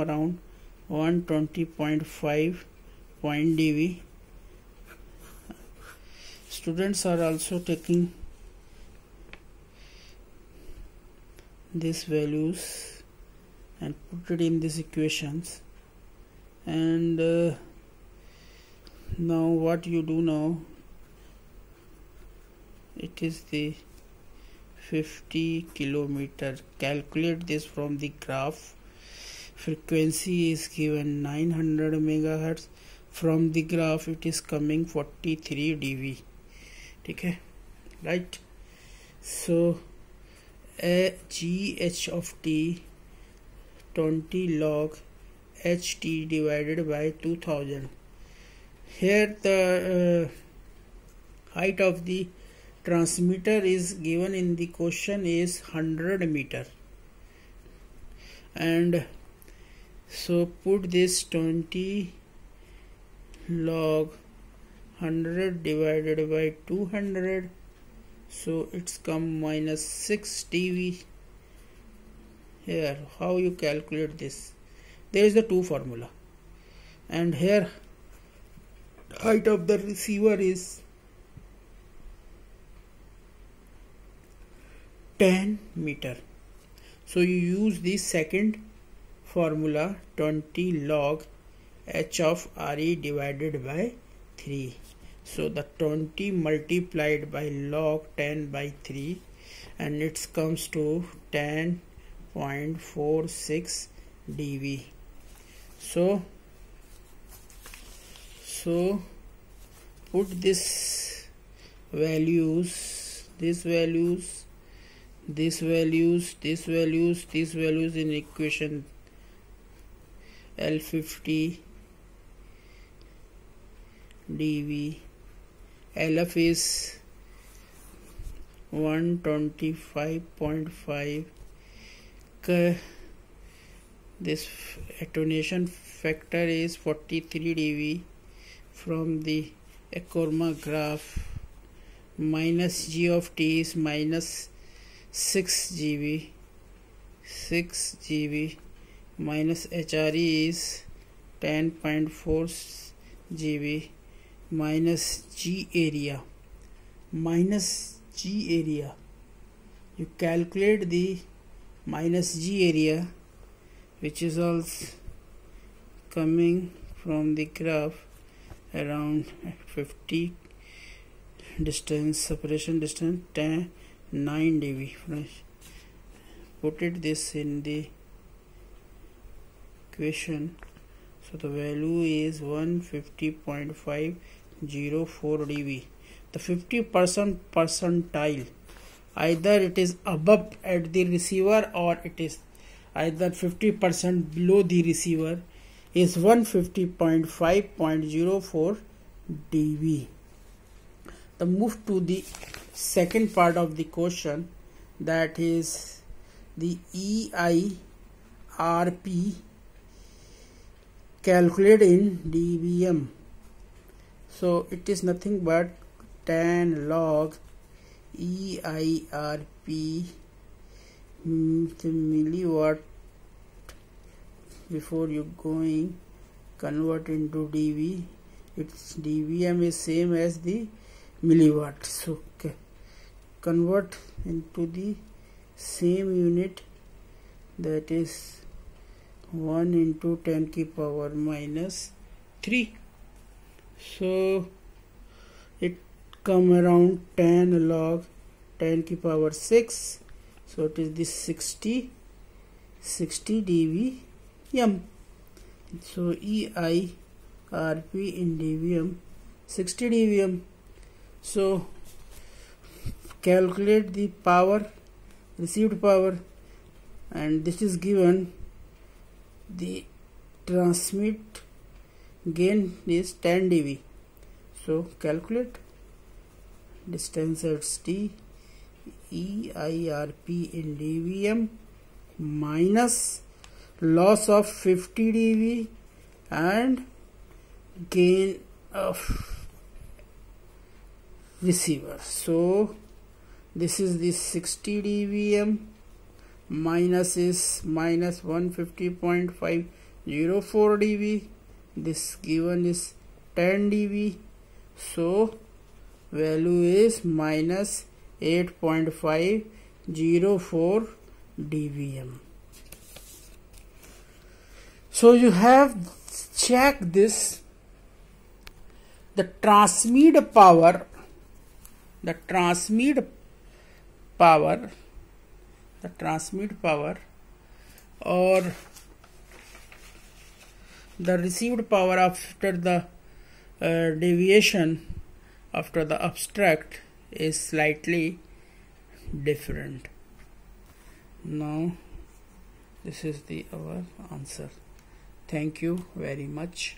around 120.5 point dB students are also taking these values and put it in these equations. And uh, now what you do now it is the 50 kilometer. Calculate this from the graph frequency is given 900 megahertz from the graph it is coming 43 dB okay right so a g h of t 20 log ht divided by 2000 here the uh, height of the transmitter is given in the question is 100 meter and so put this 20 log 100 divided by 200 so it's come minus 6 dB here how you calculate this? There is the two formula. And here height of the receiver is 10 meter. So you use the second formula 20 log h of re divided by 3 so the 20 multiplied by log 10 by 3 and it comes to 10.46 dB so so put this values these values these values these values these values in equation L50 dB LF is 125.5 this attenuation factor is 43 dB from the Okumura graph. Minus g of t is minus 6 dB 6 dB minus HRE is 10.4 dB minus G area. Minus G area. You calculate the minus G area which is also coming from the graph around 50 distance separation distance 10 9 dB. Put it this in the equation. So the value is 150.504 dB. The 50 percent percentile either it is above at the receiver or it is either 50 percent below the receiver is 150.5.04 dB. The move to the second part of the question that is the EIRP calculate in dBm so it is nothing but tan log EIRP mm, milliwatt before you going convert into dB its dBm is same as the milliwatt so okay. convert into the same unit that is 1 into 10 ki power minus 3 so it come around 10 log 10 ki power 6 so it is this 60 60 dB m. So ei rp in dBm 60 dBm so calculate the power received power and this is given the transmit gain is 10 dB. So calculate. Distance at t EIRP in dBm minus loss of 50 dB and gain of receiver. So this is the 60 dBm minus is minus 150.504 dB. This given is 10 dB. So value is minus 8.504 dBm. So you have checked this. The transmit power the transmit power the transmit power or the received power after the uh, deviation after the abstract is slightly different. Now this is the our answer. Thank you very much